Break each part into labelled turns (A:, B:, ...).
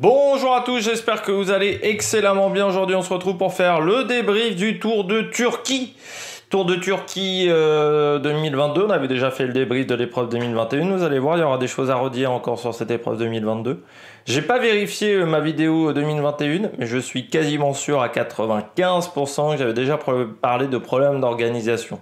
A: Bonjour à tous, j'espère que vous allez excellemment bien. Aujourd'hui, on se retrouve pour faire le débrief du Tour de Turquie. Tour de Turquie 2022, euh, on avait déjà fait le débrief de l'épreuve 2021. Vous allez voir, il y aura des choses à redire encore sur cette épreuve 2022. J'ai pas vérifié euh, ma vidéo 2021, mais je suis quasiment sûr à 95% que j'avais déjà parlé de problèmes d'organisation.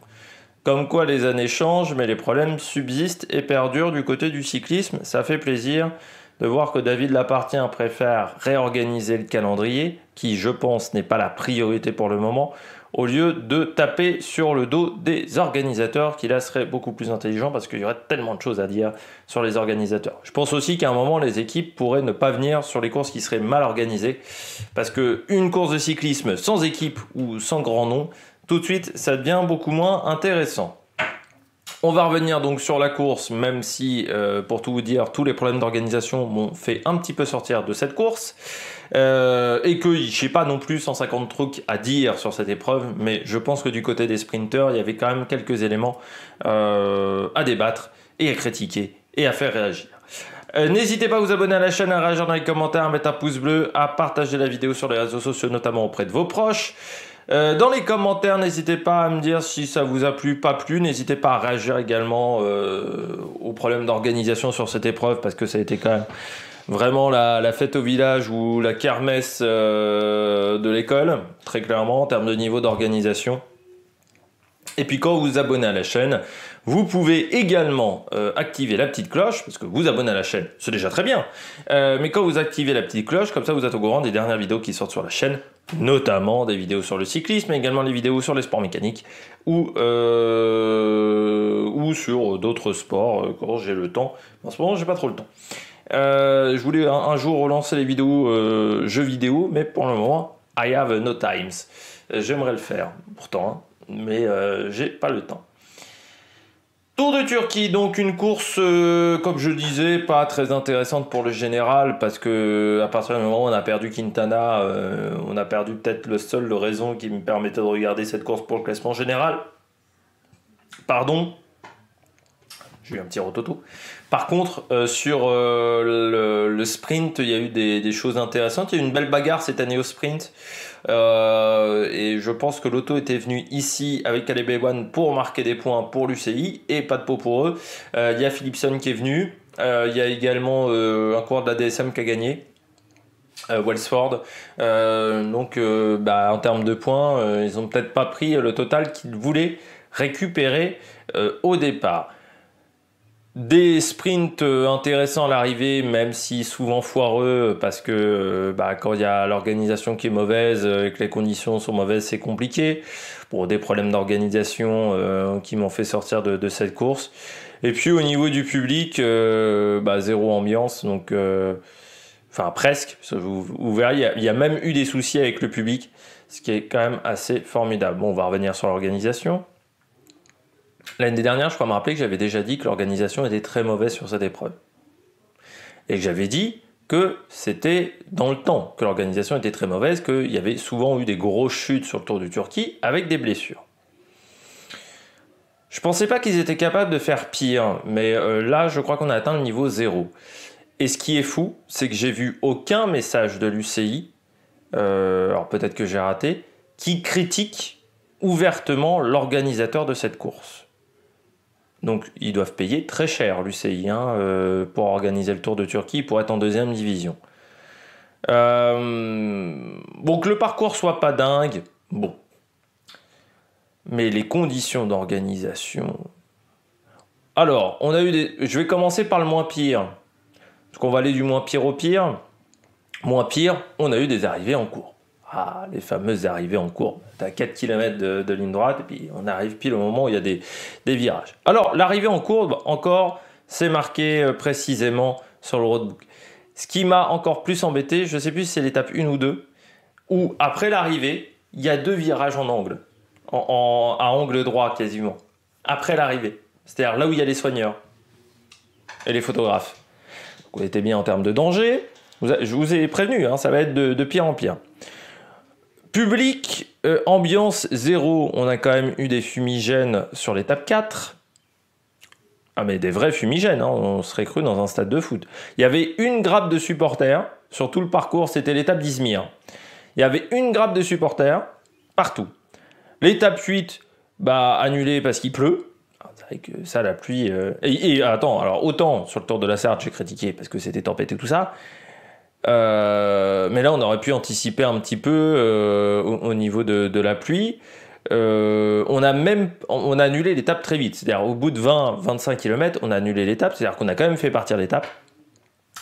A: Comme quoi les années changent, mais les problèmes subsistent et perdurent du côté du cyclisme. Ça fait plaisir de voir que David Lapartien préfère réorganiser le calendrier, qui je pense n'est pas la priorité pour le moment, au lieu de taper sur le dos des organisateurs, qui là serait beaucoup plus intelligent parce qu'il y aurait tellement de choses à dire sur les organisateurs. Je pense aussi qu'à un moment, les équipes pourraient ne pas venir sur les courses qui seraient mal organisées, parce qu'une course de cyclisme sans équipe ou sans grand nom, tout de suite, ça devient beaucoup moins intéressant. On va revenir donc sur la course, même si, euh, pour tout vous dire, tous les problèmes d'organisation m'ont fait un petit peu sortir de cette course. Euh, et que je sais pas non plus 150 trucs à dire sur cette épreuve, mais je pense que du côté des sprinters, il y avait quand même quelques éléments euh, à débattre et à critiquer et à faire réagir. N'hésitez pas à vous abonner à la chaîne, à réagir dans les commentaires, à mettre un pouce bleu, à partager la vidéo sur les réseaux sociaux, notamment auprès de vos proches. Euh, dans les commentaires, n'hésitez pas à me dire si ça vous a plu, pas plu. N'hésitez pas à réagir également euh, aux problèmes d'organisation sur cette épreuve parce que ça a été quand même vraiment la, fête au village ou la kermesse euh, de l'école, très clairement, en termes de niveau d'organisation. Et puis quand vous vous abonnez à la chaîne, vous pouvez également activer la petite cloche, parce que vous abonnez à la chaîne, c'est déjà très bien. Mais quand vous activez la petite cloche, comme ça vous êtes au courant des dernières vidéos qui sortent sur la chaîne, notamment des vidéos sur le cyclisme, mais également les vidéos sur les sports mécaniques ou, euh, sur d'autres sports quand j'ai le temps. En ce moment, j'ai pas trop le temps. je voulais un, jour relancer les vidéos jeux vidéo, mais pour le moment, I have no times. J'aimerais le faire, pourtant, hein, mais j'ai pas le temps. Tour de Turquie, donc une course, euh, comme je disais, pas très intéressante pour le général, parce que à partir du moment où on a perdu Quintana, euh, on a perdu peut-être le seul raison qui me permettait de regarder cette course pour le classement général. Pardon, j'ai eu un petit rototo. Par contre, euh, sur le, sprint, il y a eu des, choses intéressantes. Il y a eu une belle bagarre cette année au sprint. Euh, et je pense que l'auto était venu ici avec Caleb One pour marquer des points pour l'UCI et pas de pot pour eux. Euh, il y a Philipson qui est venu. Euh, il y a également un coureur de la DSM qui a gagné. Wellsford. donc, bah, en termes de points, ils n'ont peut-être pas pris le total qu'ils voulaient récupérer au départ. Des sprints euh, intéressants à l'arrivée, même si souvent foireux, parce que euh, bah, quand il y a l'organisation qui est mauvaise euh, et que les conditions sont mauvaises, c'est compliqué. Pour des problèmes d'organisation qui m'ont fait sortir de, cette course. Et puis au niveau du public, bah, zéro ambiance, donc enfin presque. Vous, vous verrez, il y, a même eu des soucis avec le public, ce qui est quand même assez formidable. Bon, on va revenir sur l'organisation. L'année dernière, je crois me rappeler que j'avais déjà dit que l'organisation était très mauvaise sur cette épreuve. Et que j'avais dit que c'était dans le temps, que l'organisation était très mauvaise, qu'il y avait souvent eu des grosses chutes sur le Tour du Turquie avec des blessures. Je pensais pas qu'ils étaient capables de faire pire, mais euh, là, je crois qu'on a atteint le niveau zéro. Et ce qui est fou, c'est que j'ai vu aucun message de l'UCI, euh, alors peut-être que j'ai raté, qui critique ouvertement l'organisateur de cette course. Donc ils doivent payer très cher l'UCI hein, euh, pour organiser le Tour de Turquie pour être en deuxième division. Euh, bon, que le parcours soit pas dingue, bon. Mais les conditions d'organisation. Alors, on a eu des. Je vais commencer par le moins pire. Parce qu'on va aller du moins pire au pire. Moins pire, on a eu des arrivées en cours. Ah, les fameuses arrivées en courbe. Tu as 4 km de, ligne droite et puis on arrive pile au moment où il y a des, virages. Alors, l'arrivée en courbe, encore, c'est marqué euh, précisément sur le roadbook. Ce qui m'a encore plus embêté, je ne sais plus si c'est l'étape 1 ou 2, où après l'arrivée, il y a deux virages en angle, à angle droit quasiment, après l'arrivée. C'est-à-dire là où il y a les soigneurs et les photographes. vous êtes bien en termes de danger. je vous ai prévenu, hein, ça va être de pire en pire. Public, euh, ambiance zéro. On a quand même eu des fumigènes sur l'étape 4. Ah mais des vrais fumigènes, hein. on serait cru dans un stade de foot. Il y avait une grappe de supporters sur tout le parcours, c'était l'étape d'Izmir. Il y avait une grappe de supporters partout. L'étape 8, bah, annulée parce qu'il pleut. Ah, c'est que ça, la pluie. Euh, et, attends, alors autant sur le Tour de la Sarthe, j'ai critiqué parce que c'était tempête et tout ça. Euh, mais là, on aurait pu anticiper un petit peu euh, au, niveau de, la pluie. on a même on a annulé l'étape très vite. C'est-à-dire au bout de 20-25 km, on a annulé l'étape. C'est-à-dire qu'on a quand même fait partir l'étape.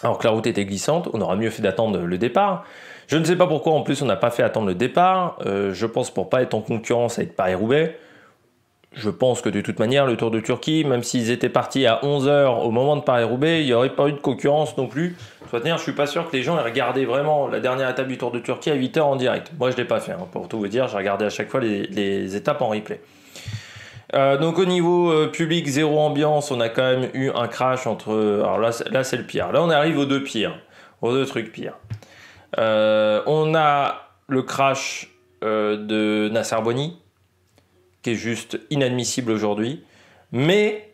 A: Alors que la route était glissante, on aura mieux fait d'attendre le départ. Je ne sais pas pourquoi en plus on n'a pas fait attendre le départ. je pense pour pas être en concurrence avec Paris-Roubaix je pense que de toute manière, le Tour de Turquie, même s'ils étaient partis à 11h au moment de Paris-Roubaix, il n'y aurait pas eu de concurrence non plus. Toute manière, je suis pas sûr que les gens aient regardé vraiment la dernière étape du Tour de Turquie à 8h en direct. Moi, je ne l'ai pas fait, hein, pour tout vous dire, j'ai regardé à chaque fois les, étapes en replay. Euh, donc au niveau euh, public, zéro ambiance, on a quand même eu un crash entre... Alors là, là c'est le pire. Là, on arrive aux deux pires, aux deux trucs pires. Euh, on a le crash de Nasser Boni, qui est juste inadmissible aujourd'hui. Mais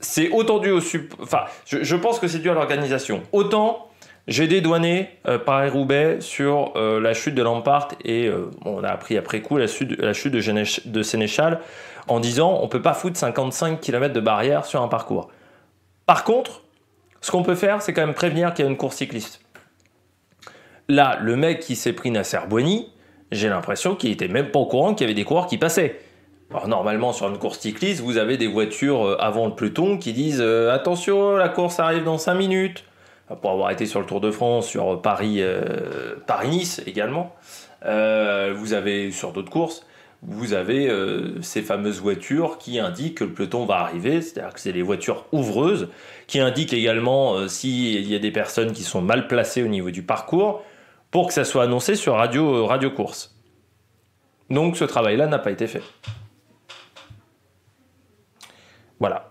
A: c'est autant dû au Enfin, je, pense que c'est dû à l'organisation. Autant j'ai dédouané euh, Paris-Roubaix sur euh, la chute de Lampart et euh, on a appris après coup la chute, de Sénéchal en disant on peut pas foutre 55 km de barrière sur un parcours. Par contre, ce qu'on peut faire, c'est quand même prévenir qu'il y a une course cycliste. Là, le mec qui s'est pris Nasser Boigny, j'ai l'impression qu'il était même pas au courant qu'il y avait des coureurs qui passaient. Alors normalement sur une course cycliste, vous avez des voitures euh, avant le peloton qui disent euh, attention, la course arrive dans 5 minutes. Pour avoir été sur le Tour de France, sur Paris, euh, Paris-Nice également, vous avez sur d'autres courses, vous avez ces fameuses voitures qui indiquent que le peloton va arriver, c'est-à-dire que c'est les voitures ouvreuses, qui indiquent également s'il y a des personnes qui sont mal placées au niveau du parcours, pour que ça soit annoncé sur Radio, euh, radio Course. Donc ce travail-là n'a pas été fait. Voilà.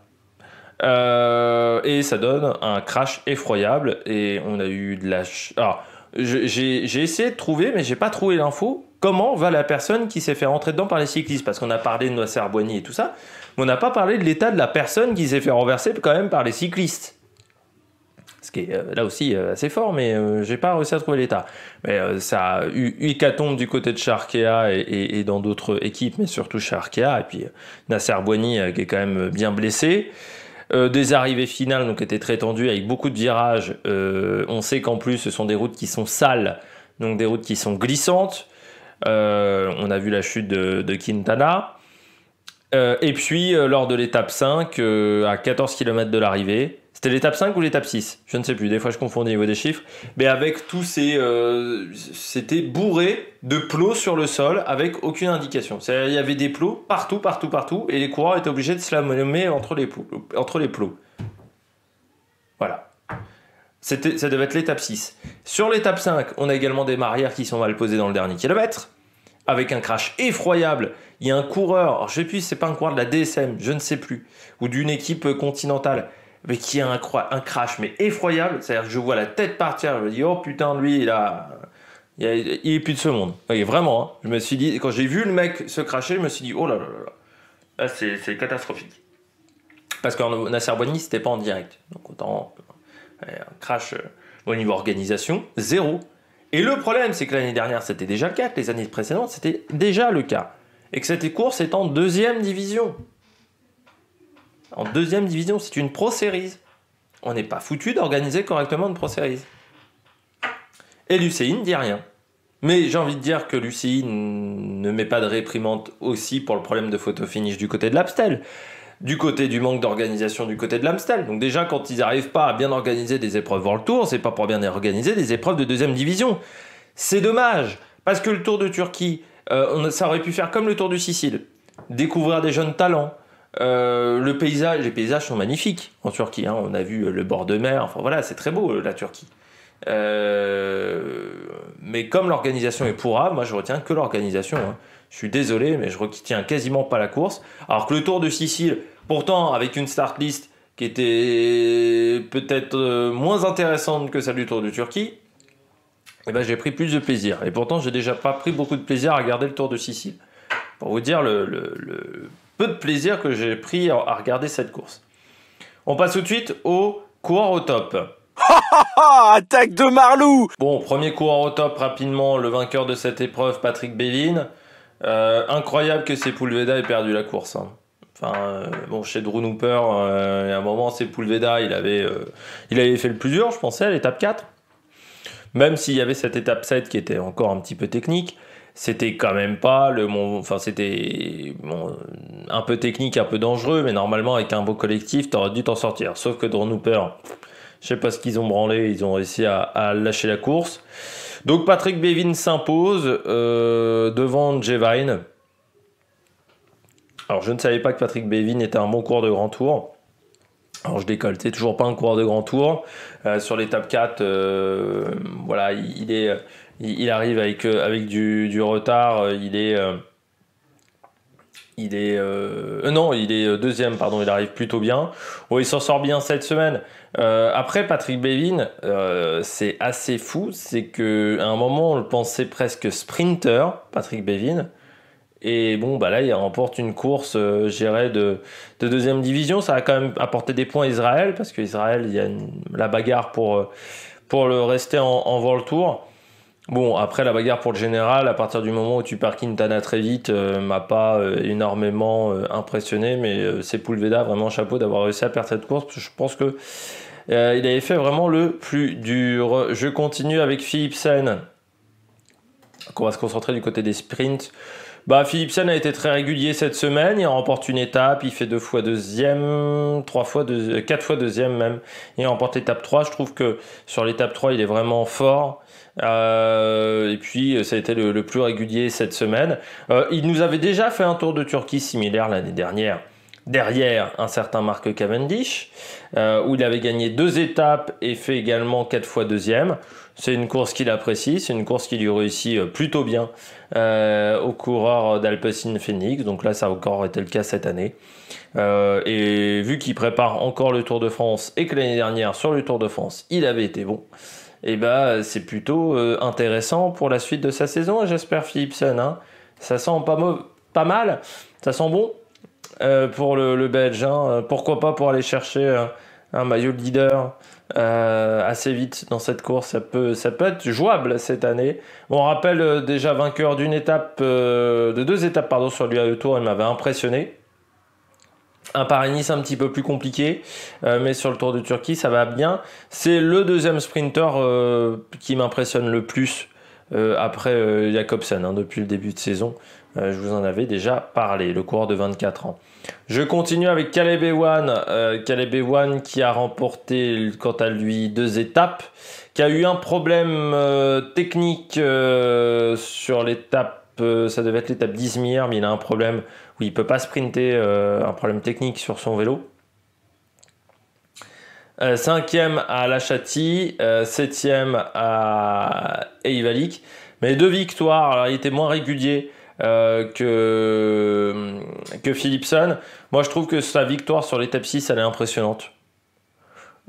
A: Euh, et ça donne un crash effroyable et on a eu de la... Alors, j'ai essayé de trouver, mais j'ai pas trouvé l'info. Comment va la personne qui s'est fait rentrer dedans par les cyclistes? Parce qu'on a parlé de Noisser Boigny et tout ça, mais on n'a pas parlé de l'état de la personne qui s'est fait renverser quand même par les cyclistes ce qui est euh, là aussi euh, assez fort, mais euh, j'ai pas réussi à trouver l'état. Mais ça a eu hécatombe du côté de Charkea et, dans d'autres équipes, mais surtout chez Arkea. Et puis Nasser Boigny qui est quand même bien blessé. des arrivées finales donc étaient très tendues avec beaucoup de virages. on sait qu'en plus ce sont des routes qui sont sales, donc des routes qui sont glissantes. on a vu la chute de Quintana. Et puis lors de l'étape 5, à 14 km de l'arrivée, c'était l'étape 5 ou l'étape 6 Je ne sais plus, des fois je confonds au niveau des chiffres. Mais avec tous ces. Euh, c'était bourré de plots sur le sol avec aucune indication. Il y avait des plots partout, partout, partout, et les coureurs étaient obligés de se la nommer entre les plots. Entre les. Voilà. Ça devait être l'étape 6. Sur l'étape 5, on a également des barrières qui sont mal posées dans le dernier kilomètre, avec un crash effroyable. Il y a un coureur, alors je sais plus c'est pas un coureur de la DSM, je ne sais plus, ou d'une équipe continentale mais qui a un, crash mais effroyable. C'est-à-dire que je vois la tête partir, je me dis oh putain lui il a il, plus de ce monde. vraiment, hein. je me suis dit quand j'ai vu le mec se cracher, je me suis dit oh là là là, là. c'est catastrophique. Parce que Nasser Boigny c'était pas en direct, donc autant un crash euh, au niveau organisation zéro. Et le problème c'est que l'année dernière c'était déjà le cas, que les années précédentes c'était déjà le cas, et que cette course est en deuxième division en deuxième division. C'est une Pro Series. On n'est pas foutu d'organiser correctement une Pro Series. Et l'UCI ne dit rien. Mais j'ai envie de dire que l'UCI ne met pas de réprimande aussi pour le problème de photo finish du côté de l'Amstel, du côté du manque d'organisation du côté de l'Amstel. Donc déjà, quand ils n'arrivent pas à bien organiser des épreuves le Tour, c'est pas pour bien organiser des épreuves de deuxième division. C'est dommage, parce que le Tour de Turquie, euh, ça aurait pu faire comme le Tour du Sicile, découvrir des jeunes talents, euh, le paysage, les paysages sont magnifiques en Turquie. Hein. On a vu le bord de mer. Enfin voilà, c'est très beau la Turquie. Euh, mais comme l'organisation est pourra, moi je retiens que l'organisation. Hein. Je suis désolé, mais je retiens quasiment pas la course. Alors que le Tour de Sicile, pourtant avec une start list qui était peut-être euh, moins intéressante que celle du Tour de Turquie, eh ben, j'ai pris plus de plaisir. Et pourtant, j'ai déjà pas pris beaucoup de plaisir à regarder le Tour de Sicile. Pour vous dire le peu de plaisir que j'ai pris à regarder cette course. On passe tout de suite au coureur au top.
B: Attaque de Marlou
A: Bon, premier coureur au top rapidement, le vainqueur de cette épreuve, Patrick Bévin. Euh, incroyable que Sepulveda ait perdu la course. hein. Enfin, euh, bon, chez Drew Nooper, euh, y a un moment, Sepulveda, il avait, euh, il avait fait le plus dur, je pensais, à l'étape 4. Même s'il y avait cette étape 7 qui était encore un petit peu technique, c'était quand même pas le enfin c'était bon, un peu technique, un peu dangereux, mais normalement avec un beau collectif, t'aurais dû t'en sortir. Sauf que Drew Nooper, je sais pas ce qu'ils ont branlé, ils ont réussi à, à lâcher la course. Donc Patrick Bevin s'impose euh, devant Jevine. Alors je ne savais pas que Patrick Bevin était un bon coureur de grand tour. Alors je décolle, c'est toujours pas un coureur de grand tour. Euh, sur l'étape 4, euh, voilà, il, arrive avec, euh, du, retard. Il est, il est, euh, euh, non, il est euh, deuxième, pardon. Il arrive plutôt bien. Bon, il s'en sort bien cette semaine. Après Patrick Bevin, c'est assez fou, c'est que à un moment on le pensait presque sprinter, Patrick Bevin. Et bon, bah là, il remporte une course, dirais, de, de deuxième division. Ça a quand même apporté des points à Israël, parce qu'Israël, il y a la bagarre pour, le rester en, en Tour. Bon, après, la bagarre pour le général, à partir du moment où tu perds Quintana très vite, euh, m'a pas euh, énormément euh, impressionné, mais c'est Poulveda, vraiment chapeau d'avoir réussi à perdre cette course, parce que je pense que il avait fait vraiment le plus dur. Je continue avec Philipsen. On va se concentrer du côté des sprints. Bah, Philipsen a été très régulier cette semaine. Il remporte une étape, il fait deux fois deuxième, trois fois deux, quatre fois deuxième même. Il remporte l'étape 3. Je trouve que sur l'étape 3, il est vraiment fort. Euh, et puis, ça a été le, le plus régulier cette semaine. Euh, il nous avait déjà fait un tour de Turquie similaire l'année dernière. Derrière un certain Marc Cavendish, euh, où il avait gagné deux étapes et fait également quatre fois deuxième. C'est une course qu'il apprécie, c'est une course qui lui réussit euh, plutôt bien euh, au coureur d'Alpecin Phoenix. Donc là, ça a encore été le cas cette année. Euh, et vu qu'il prépare encore le Tour de France et que l'année dernière, sur le Tour de France, il avait été bon, et bah c'est plutôt euh, intéressant pour la suite de sa saison. J'espère Philipsen, hein. ça sent pas, pas mal, ça sent bon euh, pour le, Belge. hein. Euh, Pourquoi pas pour aller chercher euh, un maillot de leader assez vite dans cette course. Ça peut, ça peut être jouable cette année. On rappelle déjà vainqueur d'une étape, de deux étapes pardon, sur l'UAE Tour, il m'avait impressionné. Un Paris-Nice un petit peu plus compliqué, mais sur le Tour de Turquie, ça va bien. C'est le deuxième sprinter qui m'impressionne le plus après Jacobsen hein, depuis le début de saison. Euh, je vous en avais déjà parlé, le coureur de 24 ans. Je continue avec Caleb Ewan, euh, Caleb Ewan qui a remporté quant à lui deux étapes, qui a eu un problème euh, technique euh, sur l'étape, ça devait être l'étape d'Izmir, mais il a un problème où il peut pas sprinter, un problème technique sur son vélo. Cinquième à La Châtie, septième à Eivalik. Mais deux victoires, alors il était moins régulier que, que Philipson. Moi je trouve que sa victoire sur l'étape 6 elle est impressionnante.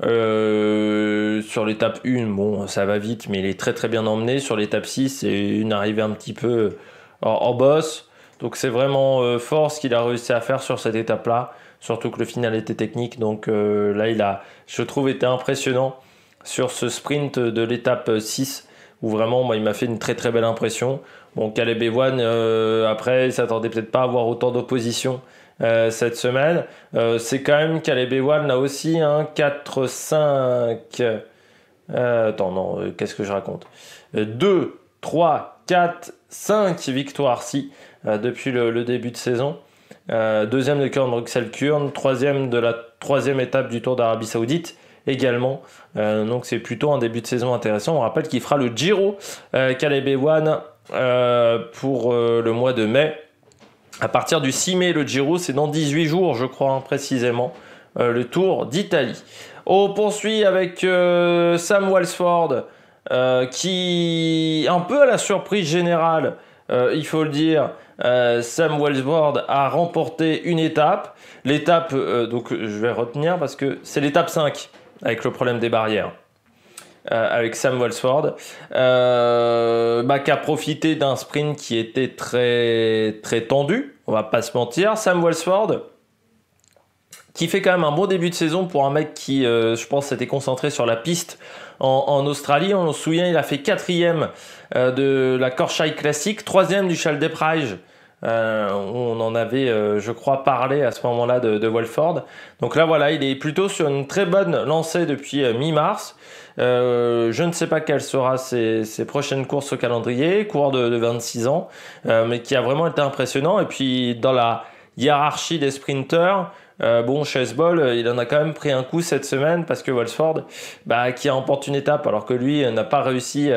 A: Euh, sur l'étape 1, bon ça va vite mais il est très très bien emmené. Sur l'étape 6 c'est une arrivée un petit peu en, en boss. Donc c'est vraiment euh, fort ce qu'il a réussi à faire sur cette étape là. Surtout que le final était technique. Donc euh, là il a, je trouve, été impressionnant sur ce sprint de l'étape 6 où vraiment moi, il m'a fait une très très belle impression. Bon, Caleb Ewan, euh, après, s'attendait peut-être pas à avoir autant d'opposition euh, cette semaine. Euh, c'est quand même Caleb Ewan là aussi, hein, 4-5. Euh, attends, non, qu'est-ce que je raconte? 2, 3, 4, 5 victoires, si, depuis le, début de saison. Deuxième de Kurn Bruxelles Kurn, troisième de la troisième étape du Tour d'Arabie Saoudite également. Donc c'est plutôt un début de saison intéressant. On rappelle qu'il fera le Giro Caleb Ewan pour euh, le mois de mai. À partir du 6 mai, le Giro, c'est dans 18 jours, je crois, hein, précisément, euh, le Tour d'Italie. On poursuit avec euh, Sam Walsford, euh, qui, un peu à la surprise générale, euh, il faut le dire, euh, Sam Walsford a remporté une étape. L'étape, euh, donc je vais retenir parce que c'est l'étape 5, avec le problème des barrières. Euh, avec Sam Walsford, euh, qui a profité d'un sprint qui était très, très tendu, on va pas se mentir. Sam Walsford, qui fait quand même un bon début de saison pour un mec qui, euh, je pense, s'était concentré sur la piste en, Australie. On se souvient, il a fait quatrième euh, de la Corshai Classic, troisième du Chal Pride. Euh, on en avait, je crois, parlé à ce moment-là de, de. Donc là, voilà, il est plutôt sur une très bonne lancée depuis mi-mars. je ne sais pas quelle sera ses, prochaines courses au calendrier, coureur de, de 26 ans, mais qui a vraiment été impressionnant. Et puis dans la hiérarchie des sprinters, euh, bon, Chessball, euh, il en a quand même pris un coup cette semaine parce que Wolfsford, bah, qui remporte une étape alors que lui n'a pas réussi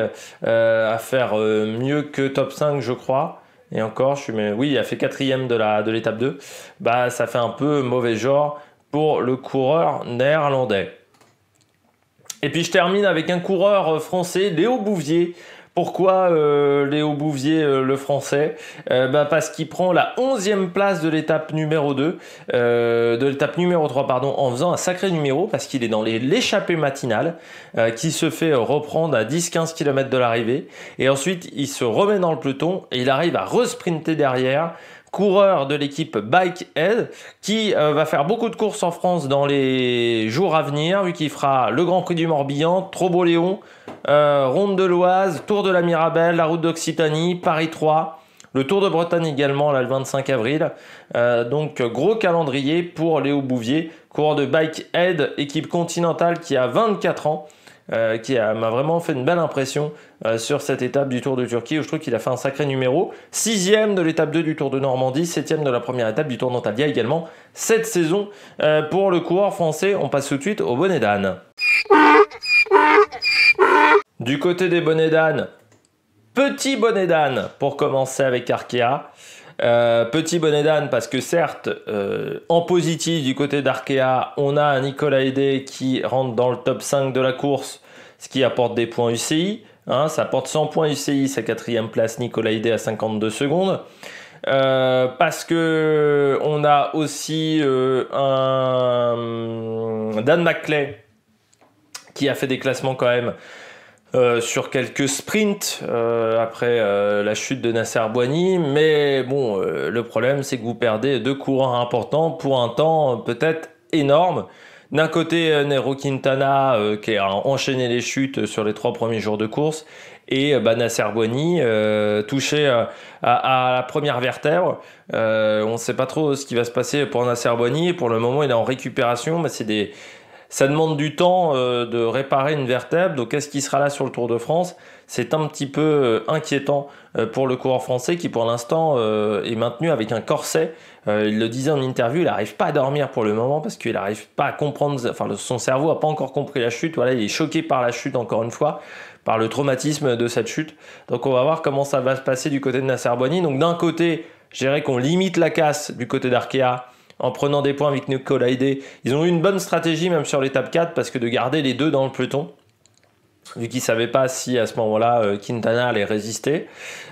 A: euh, à faire mieux que top 5, je crois. Et encore, je suis, mais oui, il a fait quatrième de la de l'étape 2. Bah, ça fait un peu mauvais genre pour le coureur néerlandais. Et puis je termine avec un coureur français, Léo Bouvier, pourquoi euh, Léo Bouvier, euh, le français? Euh, bah, Parce qu'il prend la 11e place de l'étape numéro 2, de l'étape numéro 3, pardon, en faisant un sacré numéro, parce qu'il est dans l'échappée matinale, qui se fait reprendre à 10-15 km de l'arrivée. Et ensuite, il se remet dans le peloton et il arrive à resprinter derrière coureur de l'équipe Bike Head qui euh, va faire beaucoup de courses en France dans les jours à venir vu qu'il fera le Grand Prix du Morbihan, Trobo-Léon, euh, Ronde de l'Oise, Tour de la Mirabelle, la Route d'Occitanie, Paris 3. Le Tour de Bretagne également, le 25 avril. Euh, donc, gros calendrier pour Léo Bouvier, coureur de Bike Head, équipe continentale qui a 24 ans. Euh, qui m'a vraiment fait une belle impression euh, sur cette étape du Tour de Turquie où je trouve qu'il a fait un sacré numéro. Sixième de l'étape 2 du Tour de Normandie, septième de la première étape du Tour d'Antalya également cette saison euh, pour le coureur français. On passe tout de suite au bonnet d'âne. Du côté des bonnets d'âne, petit bonnet d'âne pour commencer avec Arkea. Euh, petit bonnet d'âne parce que certes, euh, en positif du côté d'Arkea, on a Nicolas qui rentre dans le top 5 de la course, ce qui apporte des points UCI. Hein, ça apporte 100 points UCI, sa quatrième place, Nicolas à 52 secondes. Euh, parce que on a aussi un Dan McClay qui a fait des classements quand même euh, sur quelques sprints euh, après euh, la chute de Nasser Boigny. Mais bon, le problème, c'est que vous perdez deux coureurs importants pour un temps peut-être énorme. D'un côté, Nero Quintana qui a enchaîné les chutes sur les trois premiers jours de course. Et bah, Nasser Boigny touché à, la première vertèbre. on ne sait pas trop ce qui va se passer pour Nasser Boigny. Pour le moment, il est en récupération. Mais c'est des ça demande du temps euh, de réparer une vertèbre. Donc, est-ce qu'il sera là sur le Tour de France? C'est un petit peu euh, inquiétant euh, pour le coureur français qui, pour l'instant, est maintenu avec un corset. il le disait en interview, il n'arrive pas à dormir pour le moment parce qu'il n'arrive pas à comprendre. Enfin, son cerveau n'a pas encore compris la chute. Voilà, il est choqué par la chute encore une fois par le traumatisme de cette chute. Donc on va voir comment ça va se passer du côté de Nasser Boigny. Donc d'un côté, je dirais qu'on limite la casse du côté d'Arkea en prenant des points avec Nicolas. Ils ont eu une bonne stratégie même sur l'étape 4 parce que de garder les deux dans le peloton vu qu'ils ne savaient pas si à ce moment-là euh, Quintana allait résister.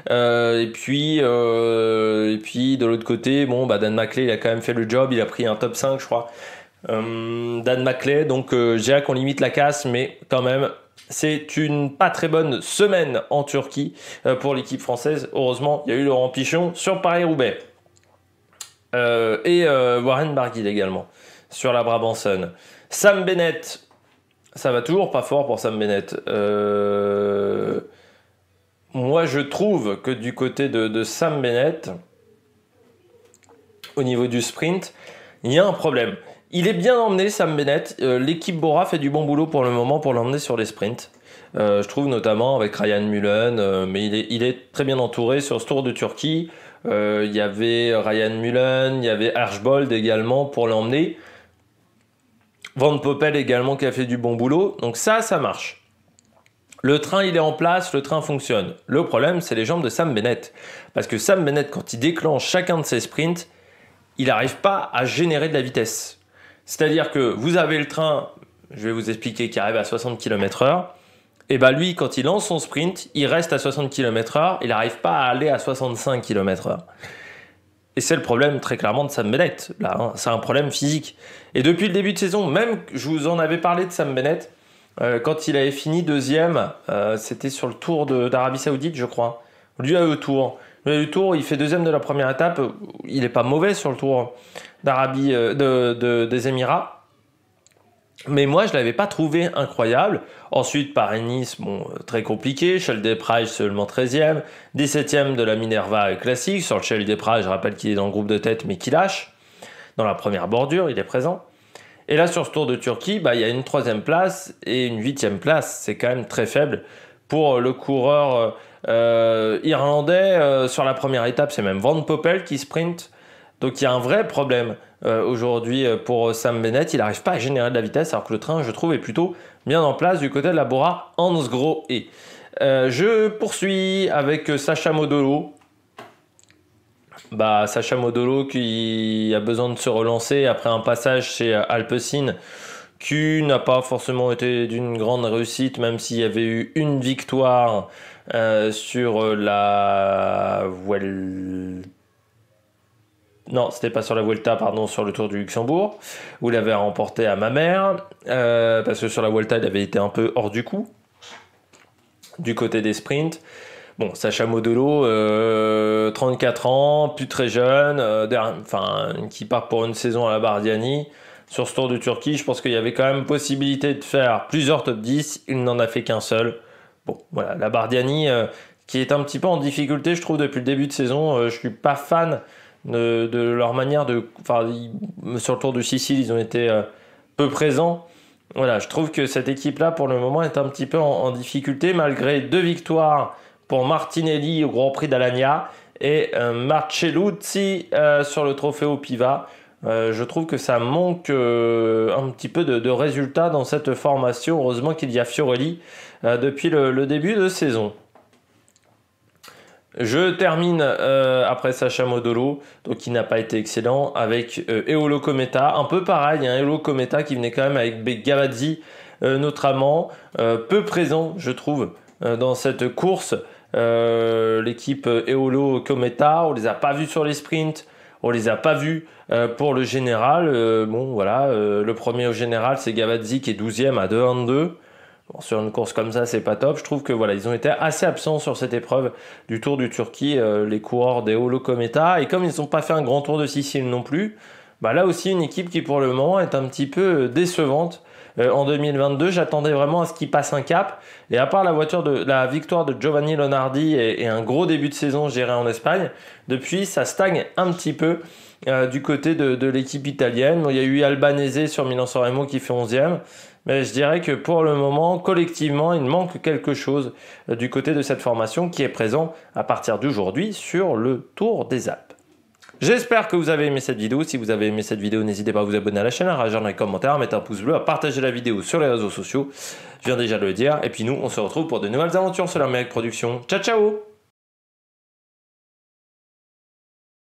A: Euh, et, puis, euh, et puis de l'autre côté, bon, bah, Dan Maclay il a quand même fait le job, il a pris un top 5 je crois. Dan Maclay, donc je dirais qu'on limite la casse, mais quand même c'est une pas très bonne semaine en Turquie pour l'équipe française. Heureusement, il y a eu Laurent Pichon sur Paris-Roubaix. Euh, et euh, Warren Barguil également sur la Brabanson. Sam Bennett, ça va toujours pas fort pour Sam Bennett. Euh, moi, je trouve que du côté de, Sam Bennett, au niveau du sprint, il y a un problème. Il est bien emmené, Sam Bennett. L'équipe Bora fait du bon boulot pour le moment pour l'emmener sur les sprints. je trouve notamment avec Ryan Mullen, mais il est, il est, très bien entouré sur ce Tour de Turquie. Euh, il y avait Ryan Mullen, il y avait Archbold également pour l'emmener. Van Poppel également qui a fait du bon boulot. Donc ça, ça marche. Le train, il est en place, le train fonctionne. Le problème, c'est les jambes de Sam Bennett. Parce que Sam Bennett, quand il déclenche chacun de ses sprints, il n'arrive pas à générer de la vitesse. C'est-à-dire que vous avez le train, je vais vous expliquer, qui arrive à 60 km/h et bah lui, quand il lance son sprint, il reste à 60 km/h, il n'arrive pas à aller à 65 km/h. Et c'est le problème très clairement de Sam Bennett. Là, hein. c'est un problème physique. Et depuis le début de saison, même je vous en avais parlé de Sam Bennett, euh, quand il avait fini deuxième, euh, c'était sur le Tour d'Arabie Saoudite, je crois, Lui a eu Tour. Lui a eu Tour, il fait deuxième de la première étape. Il n'est pas mauvais sur le Tour d'Arabie, euh, de, des Émirats. Mais moi, je ne l'avais pas trouvé incroyable. Ensuite, Paris-Nice, bon, euh, très compliqué. Shell seulement 13e. 17e de la Minerva classique. Sur le Shell je rappelle qu'il est dans le groupe de tête, mais qui lâche. Dans la première bordure, il est présent. Et là, sur ce Tour de Turquie, bah, il y a une troisième place et une huitième place. C'est quand même très faible pour le coureur euh, irlandais. Euh, sur la première étape, c'est même Van Poppel qui sprint. Donc il y a un vrai problème euh, aujourd'hui pour Sam Bennett. Il n'arrive pas à générer de la vitesse alors que le train, je trouve, est plutôt bien en place du côté de la Bora Hans Gros et. je poursuis avec Sacha Modolo. Bah, Sacha Modolo qui a besoin de se relancer après un passage chez Alpecin qui n'a pas forcément été d'une grande réussite, même s'il y avait eu une victoire euh, sur la Vuelta. Non, c'était pas sur la Vuelta, pardon, sur le Tour du Luxembourg, où il avait remporté à ma mère, euh, parce que sur la Vuelta, il avait été un peu hors du coup, du côté des sprints. Bon, Sacha Modolo, 34 euh, ans, plus très jeune, enfin, qui part pour une saison à la Bardiani. Sur ce Tour de Turquie, je pense qu'il y avait quand même possibilité de faire plusieurs top 10. Il n'en a fait qu'un seul. Bon, voilà, la Bardiani euh, qui est un petit peu en difficulté, je trouve, depuis le début de saison. Euh, je suis pas fan de, leur manière de. Enfin, sur le Tour de Sicile, ils ont été euh, peu présents. Voilà, je trouve que cette équipe-là, pour le moment, est un petit peu en, difficulté, malgré deux victoires pour Martinelli au Grand Prix d'Alagna et Marcelluzzi sur le au Piva. je trouve que ça manque un petit peu de, résultats dans cette formation. Heureusement qu'il y a Fiorelli euh, depuis le, début de saison. Je termine euh, après Sacha Modolo, donc qui n'a pas été excellent, avec euh, Eolo Kometa. Un peu pareil, hein, Eolo Kometa qui venait quand même avec Gavazzi notamment, peu présent je trouve dans cette course. L'équipe Eolo Kometa, on les a pas vus sur les sprints, on les a pas vus pour le général. bon voilà, le premier au général c'est Gavazzi qui est 12e à 2-1-2 sur une course comme ça, c'est pas top. Je trouve que voilà, ils ont été assez absents sur cette épreuve du Tour du Turquie, euh, les coureurs des Holo Cometa. Et comme ils n'ont pas fait un grand Tour de Sicile non plus, bah là aussi une équipe qui pour le moment est un petit peu euh, décevante. Euh, en 2022, j'attendais vraiment à ce qu'ils passent un cap. Et à part la victoire de Giovanni Lonardi et, un gros début de saison géré en Espagne, depuis ça stagne un petit peu. du côté de, l'équipe italienne. il y a eu Albanese sur Milan-San Remo qui fait 11e. Mais je dirais que pour le moment, collectivement, il manque quelque chose euh, du côté de cette formation qui est présent à partir d'aujourd'hui sur le Tour des Alpes. J'espère que vous avez aimé cette vidéo. Si vous avez aimé cette vidéo, n'hésitez pas à vous abonner à la chaîne, à réagir dans les commentaires, à mettre un pouce bleu, à partager la vidéo sur les réseaux sociaux. Je viens déjà de le dire. Et puis nous, on se retrouve pour de nouvelles aventures sur la Production. Ciao, ciao